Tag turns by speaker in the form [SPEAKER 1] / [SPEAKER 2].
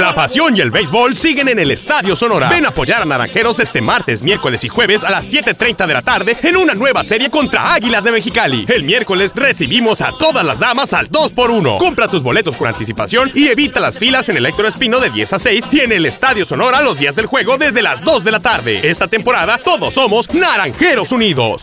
[SPEAKER 1] La pasión y el béisbol siguen en el Estadio Sonora. Ven a apoyar a Naranjeros este martes, miércoles y jueves a las 7.30 de la tarde en una nueva serie contra Águilas de Mexicali. El miércoles recibimos a todas las damas al 2x1. Compra tus boletos con anticipación y evita las filas en el de 10 a 6 y en el Estadio Sonora los días del juego desde las 2 de la tarde. Esta temporada todos somos Naranjeros Unidos.